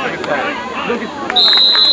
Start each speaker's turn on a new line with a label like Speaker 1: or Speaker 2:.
Speaker 1: Look at